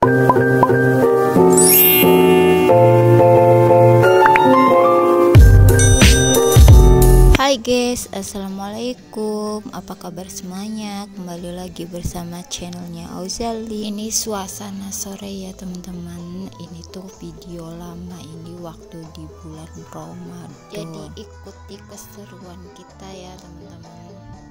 Hai guys, assalamualaikum. Apa kabar semuanya? Kembali lagi bersama channelnya Auzali. Ini suasana sore ya teman-teman. Ini tuh video lama ini waktu di bulan Ramadan. Jadi ikuti keseruan kita ya teman-teman.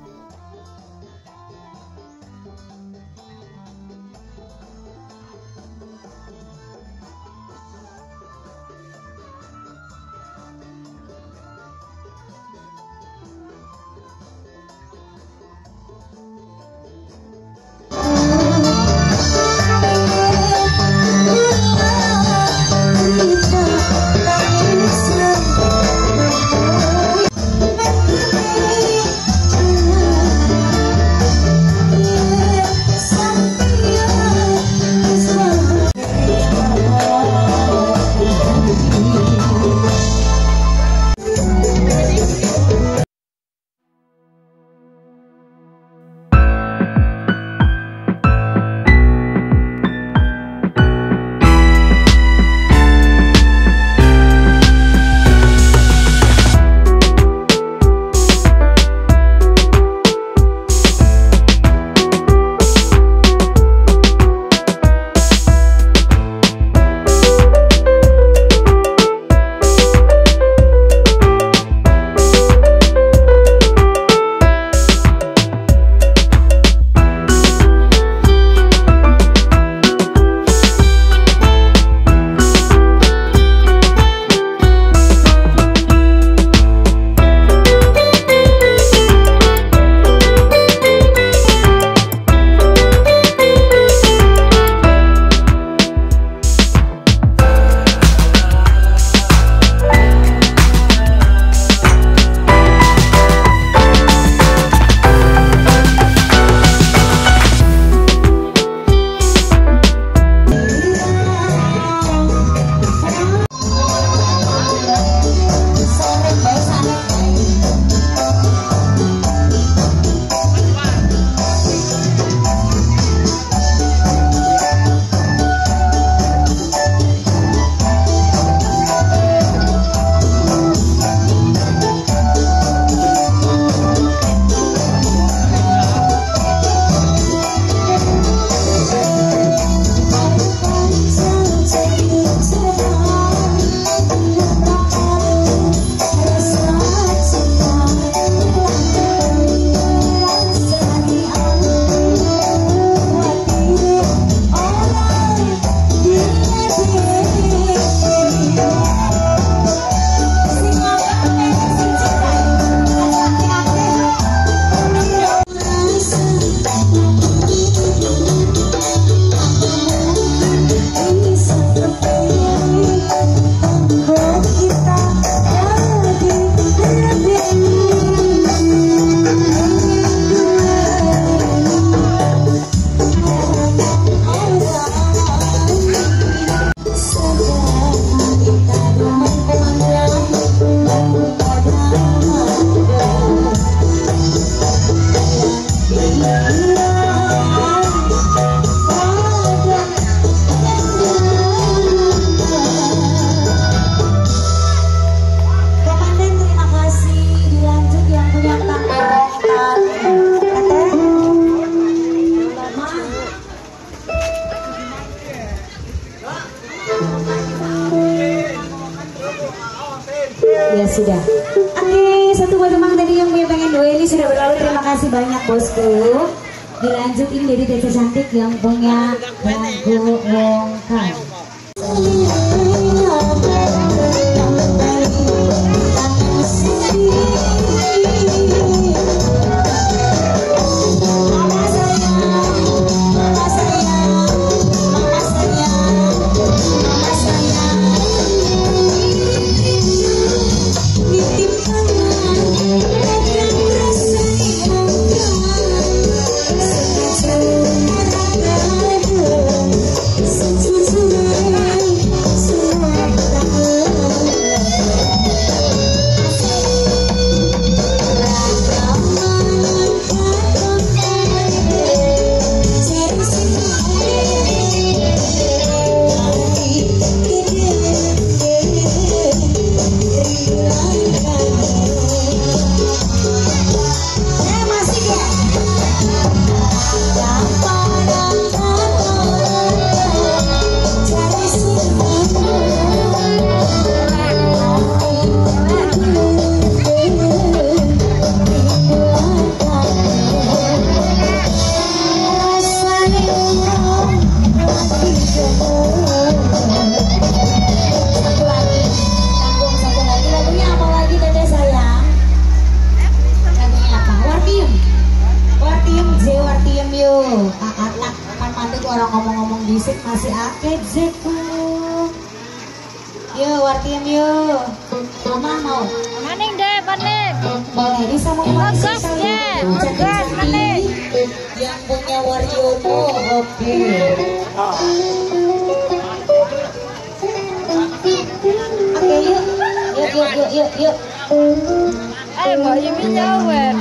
Ya sudah. Oke satu buat teman tadi yang punya pengen dueli sudah berlalu. Terima kasih banyak bosku. Dilanjut ini dari Desa Cantik yang punya lagu Wongkang akeh zeku Yo, wartiem yo. Mama mau. Maning deh, panik. Boleh bisa mau Bagus deh, bagus maning. Yang punya Waryomo, oke. Oke, yuk. Yuk, yuk, yuk, yuk, yuk. Eh, Mbak Yumi jawab.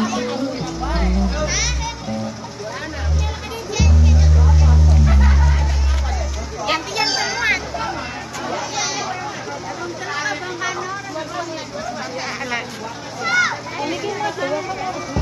Yeah.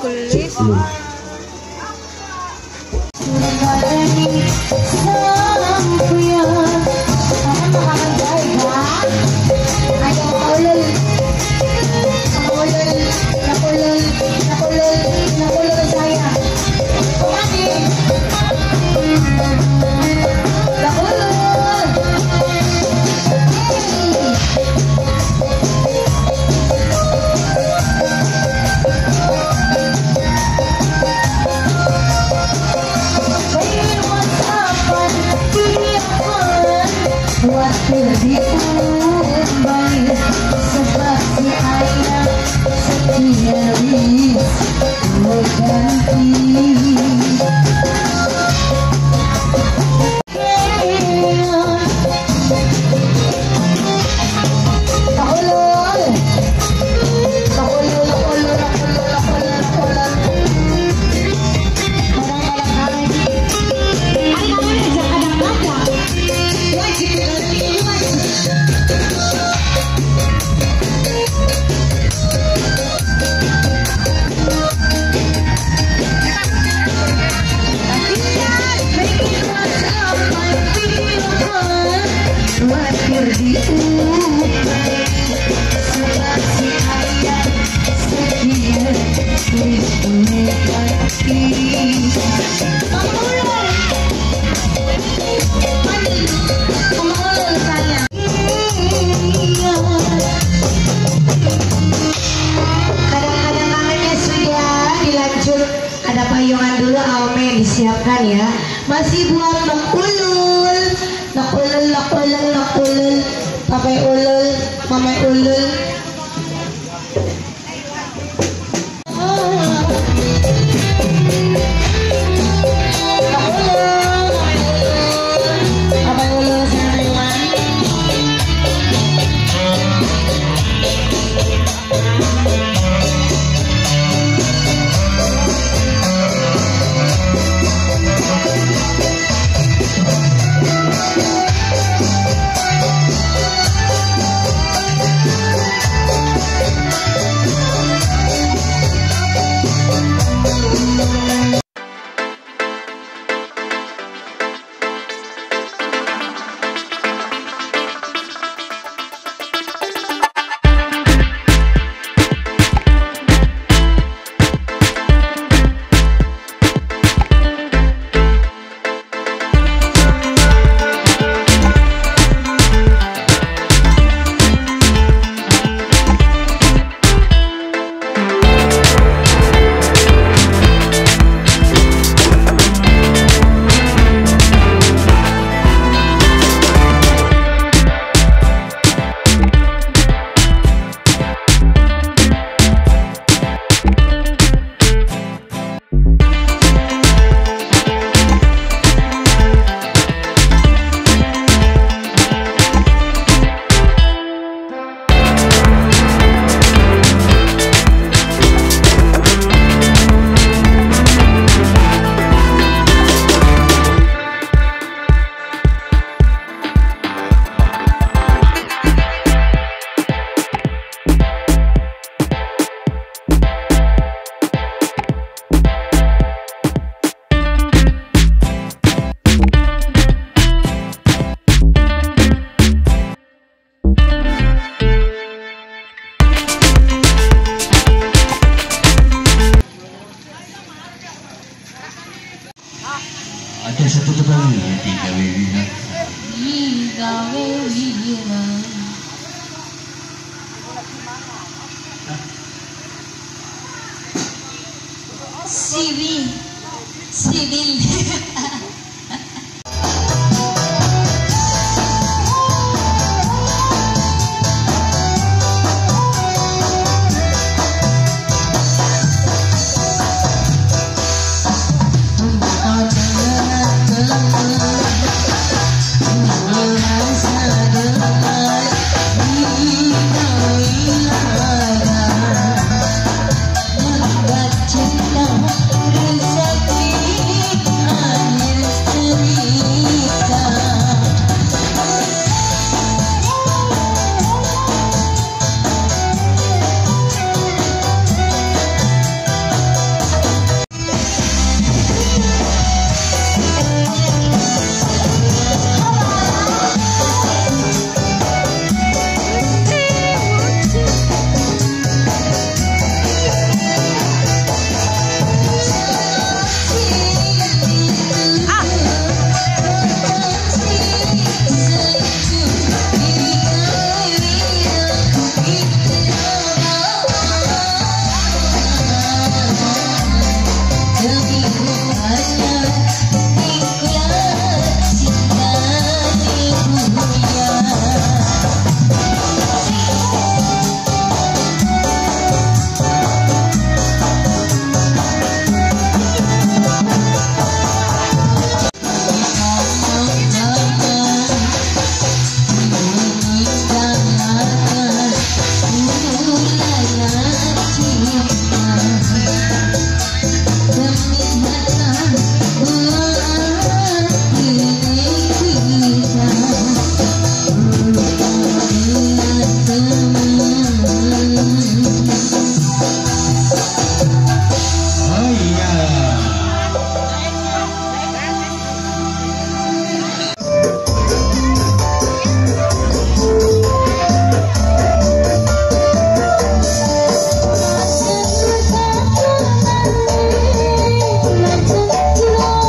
kulis. Hmm. make life easy. Ada Siri, siri.